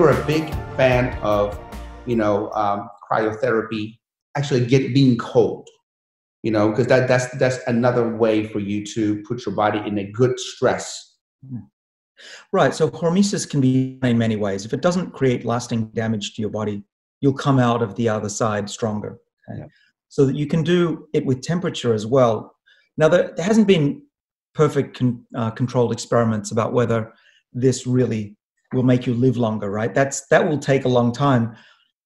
you're a big fan of, you know, um, cryotherapy, actually get being cold, you know, because that that's that's another way for you to put your body in a good stress. Right. So hormesis can be in many ways. If it doesn't create lasting damage to your body, you'll come out of the other side stronger. Okay? Yeah. So that you can do it with temperature as well. Now, there, there hasn't been perfect con, uh, controlled experiments about whether this really will make you live longer, right? That's that will take a long time.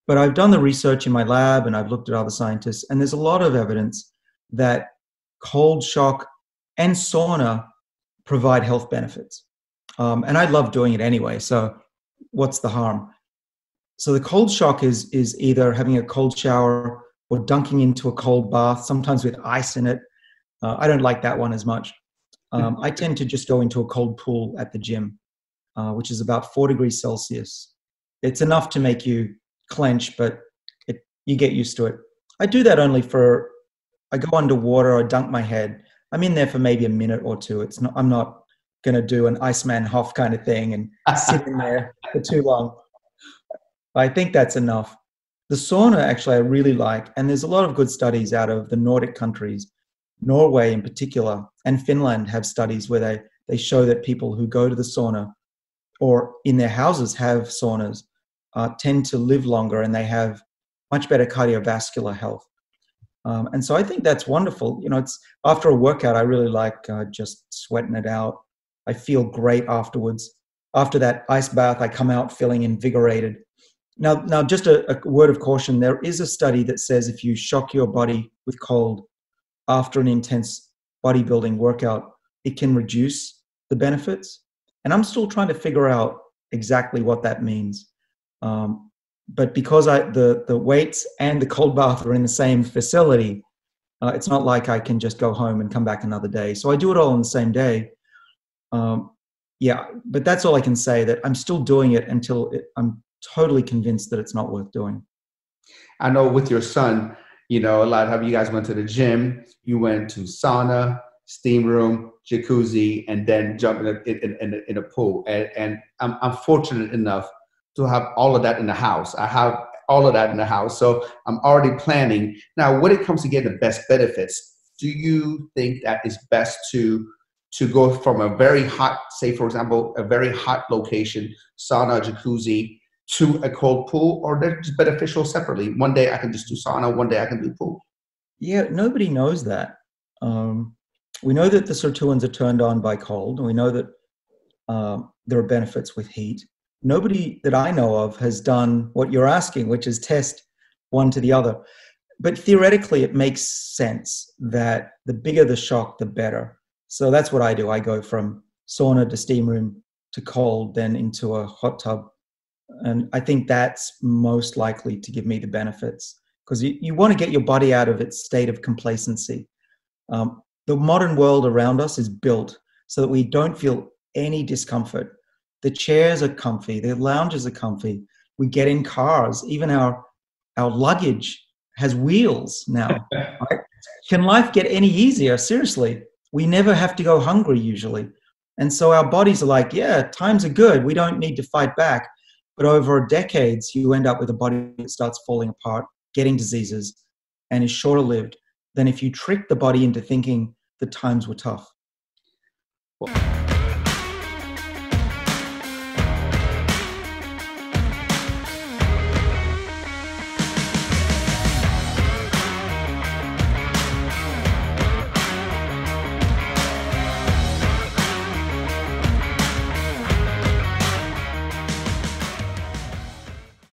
But I've done the research in my lab and I've looked at other scientists, and there's a lot of evidence that cold shock and sauna provide health benefits. Um, and I love doing it anyway. So what's the harm? So the cold shock is is either having a cold shower or dunking into a cold bath, sometimes with ice in it. Uh, I don't like that one as much. Um, I tend to just go into a cold pool at the gym, uh, which is about four degrees Celsius. It's enough to make you clench, but it, you get used to it. I do that only for, I go underwater, I dunk my head. I'm in there for maybe a minute or two. It's not, I'm not going to do an Iceman Hof kind of thing and sit in there for too long. I think that's enough. The sauna, actually, I really like, and there's a lot of good studies out of the Nordic countries. Norway, in particular, and Finland have studies where they, they show that people who go to the sauna or in their houses have saunas uh, tend to live longer and they have much better cardiovascular health. Um, and so I think that's wonderful. You know, it's after a workout, I really like uh, just sweating it out. I feel great afterwards. After that ice bath, I come out feeling invigorated. Now, now, just a, a word of caution: there is a study that says if you shock your body with cold after an intense bodybuilding workout, it can reduce the benefits. And I'm still trying to figure out exactly what that means. Um, but because I, the, the weights and the cold bath are in the same facility, uh, it's not like I can just go home and come back another day. So I do it all on the same day. Um, yeah, but that's all I can say. That I'm still doing it until it, I'm totally convinced that it's not worth doing. I know with your son, you know, a lot of you guys went to the gym, you went to sauna, steam room, jacuzzi, and then jump in a, in, in, in a pool. And, and I'm, I'm fortunate enough to have all of that in the house. I have all of that in the house. So I'm already planning. Now, when it comes to getting the best benefits, do you think that it's best to to go from a very hot, say for example, a very hot location, sauna, jacuzzi, to a cold pool, or they're just beneficial separately? One day I can just do sauna, one day I can do pool. Yeah, nobody knows that. Um, we know that the sirtuins are turned on by cold, and we know that um, there are benefits with heat nobody that I know of has done what you're asking, which is test one to the other. But theoretically, it makes sense that the bigger the shock, the better. So that's what I do. I go from sauna to steam room to cold, then into a hot tub. And I think that's most likely to give me the benefits because you, you want to get your body out of its state of complacency. Um, the modern world around us is built so that we don't feel any discomfort the chairs are comfy, the lounges are comfy. We get in cars, even our our luggage has wheels now. Right? Can life get any easier? Seriously, we never have to go hungry usually. And so our bodies are like, yeah, times are good. We don't need to fight back. But over decades, you end up with a body that starts falling apart, getting diseases, and is shorter lived than if you trick the body into thinking the times were tough. Well,